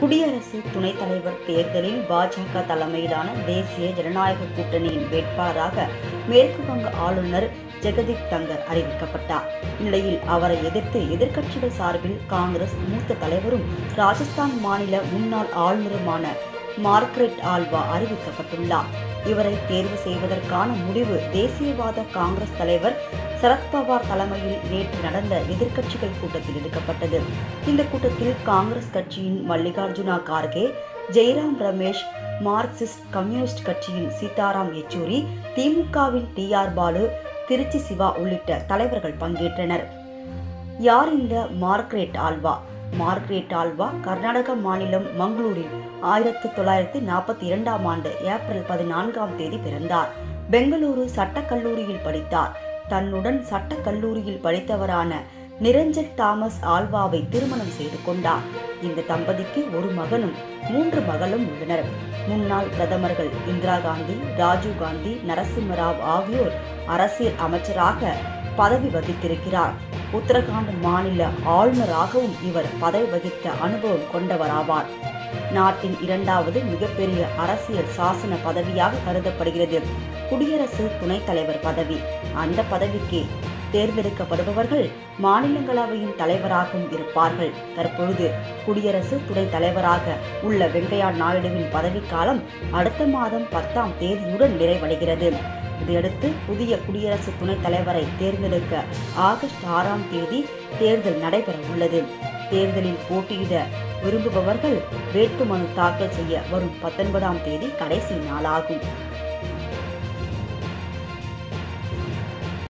குடியரசு துணைத் தலைவர் தேர்தலில் பாஜக தலைமையிலான தேசிய ஜனநாயக கூட்டணியின் வேட்பாளராக மேற்கு வங்க ஆளுநர் ஜெகதீப் தங்கர் அறிவிக்கப்பட்டார். இந்நிலையில் அவரை எதிர்த்து எதிர்க்கட்சிகள் சார்பில் காங்கிரஸ் மூத்த தலைவரும் ராஜஸ்தான் மாநில முன்னாள் ஆளுநருமான மார்க்ரெட் ஆல்வா அறிவிக்கப்பட்டுள்ளார். இவரை தேர்வு செய்வதற்கான முடிவு தேசியவாத காங்கிரஸ் தலைவர் சரத்பவார் தலைமையில் நேற்று நடந்த எதிர்க்கட்சிகள் கூட்டத்தில் எடுக்கப்பட்டது. இந்த கூட்டத்தில் காங்கிரஸ் கட்சியின் மல்லிகார்ஜுனா கார்கே ஜெய்ராம் ரமேஷ் மார்க்சிஸ்ட் கம்யூனிஸ்ட் கட்சியின் சீதாராம் யெச்சூரி திமுகவின் டி ஆர் பாலு திருச்சி சிவா உள்ளிட்ட தலைவர்கள் பங்கேற்றனர். யார் இந்த மார்க்ரேட் ஆல்வா மார்க்ரேட் ஆல்வா கர்நாடக மாநிலம் மங்களூரில் ஆயிரத்தி தொள்ளாயிரத்தி நாற்பத்தி இரண்டாம் ஆண்டு ஏப்ரல் பதினான்காம் தேதி பிறந்தார். பெங்களூரு சட்டக் கல்லூரியில் படித்தார். தன்னுடன் சட்டக் கல்லூரியில் படித்தவரான நிரஞ்சன் தாமஸ் ஆல்வாவை திருமணம் செய்து கொண்டார். இந்த தம்பதிக்கு ஒரு மகனும் மூன்று மகளும் உள்ளனர். முன்னாள் பிரதமர்கள் இந்திரா காந்தி ராஜீவ் காந்தி நரசிம்மராவ் ஆகியோர் அரசியல் அமைச்சராக பதவி வகித்திருக்கிறார். உத்தரகாண்ட் மாநில ஆளுநராகவும் இவர் பதவி வகித்த அனுபவம் கொண்டவராவார். நாட்டின் இரண்டாவது மிகப்பெரிய அரசியல் சாசன பதவியாக கருதப்படுகிறது. குடியரசு துணைத் தலைவர் பதவி. அந்த பதவிக்கு தேர்ந்தெடுக்கப்படுபவர்கள் மாநிலங்களவையின் தலைவராகவும் இருப்பார்கள். தற்பொழுது குடியரசு துணைத் தலைவராக உள்ள வெங்கையா நாயுடுவின் பதவிக்காலம் அடுத்த மாதம் பத்தாம் தேதியுடன் நிறைவடைகிறது. இதையடுத்து புதிய குடியரசு துணைத் தலைவரை தேர்ந்தெடுக்க ஆகஸ்ட் ஆறாம் தேதி தேர்தல் நடைபெற உள்ளது தேர்தலில் போட்டியிட விரும்புபவர்கள் வேட்புமனு தாக்கல் செய்ய வரும் பத்தொன்பதாம் தேதி கடைசி நாளாகும்.